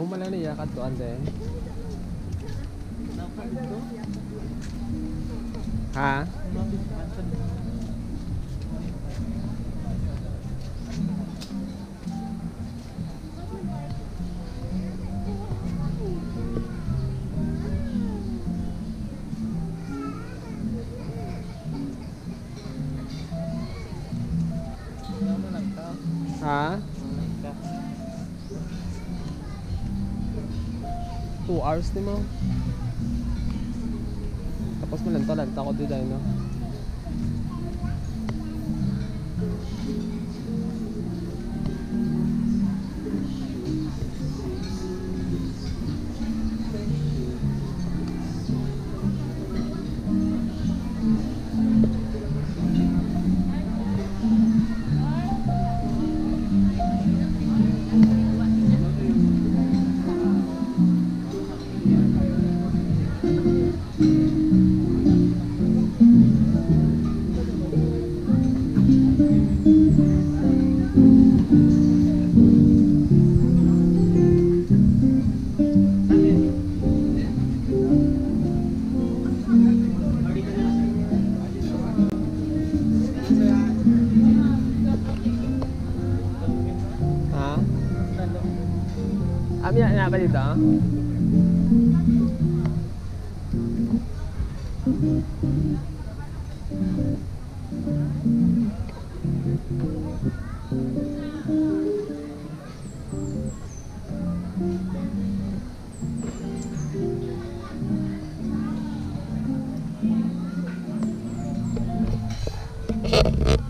Sumala niya kadtuan din. Ha? Ha? Two hours di mo. Tapos malanta-lanta ko di dahil no. Kami na ba dito? Thank you. Thank you.